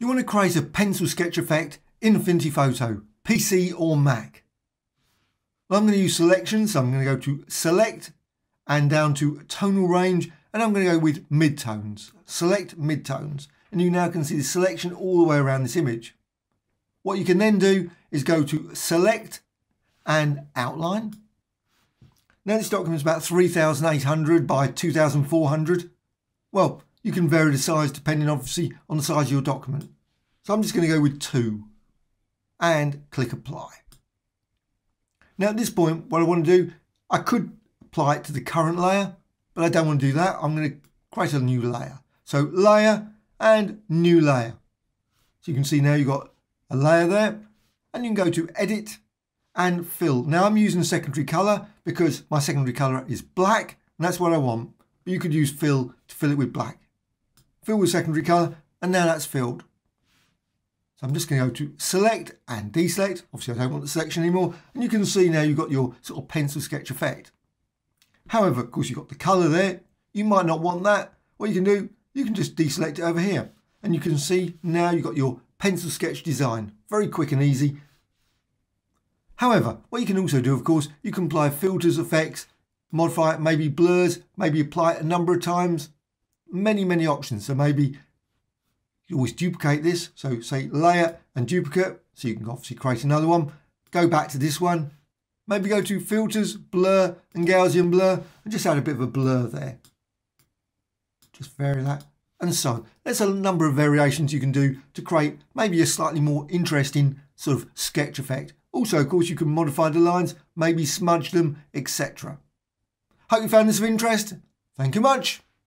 You want to create a pencil sketch effect in Affinity Photo, PC or Mac. Well, I'm going to use selection, so I'm going to go to select and down to tonal range, and I'm going to go with midtones. Select midtones, and you now can see the selection all the way around this image. What you can then do is go to select and outline. Now this document is about 3,800 by 2,400. Well, you can vary the size depending obviously on the size of your document. So I'm just going to go with 2 and click apply. Now at this point what I want to do, I could apply it to the current layer, but I don't want to do that. I'm going to create a new layer. So layer and new layer. So you can see now you've got a layer there and you can go to edit and fill. Now I'm using secondary color because my secondary color is black and that's what I want. But you could use fill to fill it with black. Fill with secondary color and now that's filled. So I'm just going to go to select and deselect. Obviously I don't want the selection anymore. And you can see now you've got your sort of pencil sketch effect. However, of course you've got the color there. You might not want that. What you can do, you can just deselect it over here. And you can see now you've got your pencil sketch design. Very quick and easy. However, what you can also do, of course, you can apply filters, effects, modify it, maybe blurs, maybe apply it a number of times. Many, many options. So maybe you always duplicate this. So say layer and duplicate. So you can obviously create another one. Go back to this one. Maybe go to filters, blur and Gaussian blur and just add a bit of a blur there. Just vary that and so on. There's a number of variations you can do to create maybe a slightly more interesting sort of sketch effect. Also, of course, you can modify the lines, maybe smudge them, etc. Hope you found this of interest. Thank you much.